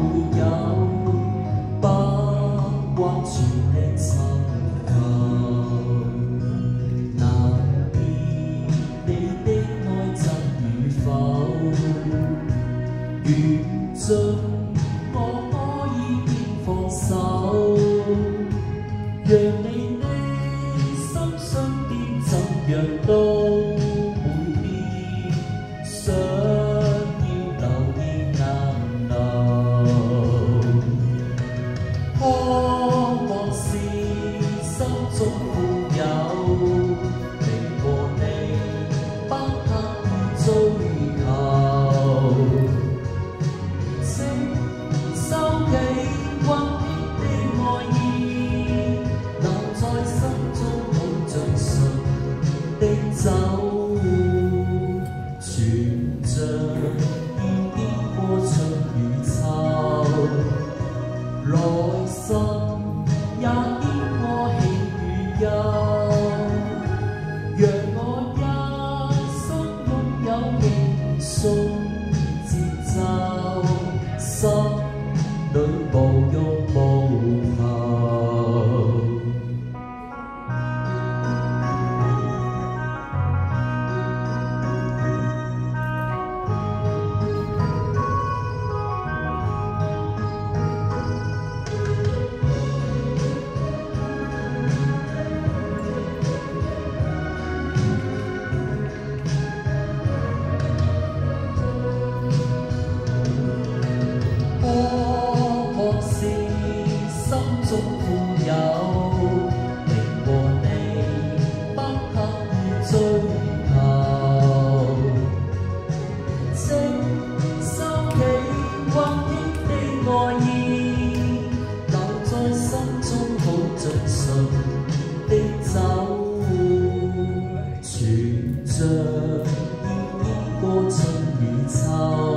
不有把往全的愁愁难辨你的爱真与否，如今我可以先放手，让你的心伤的怎样都。来信也。cô thân vì sao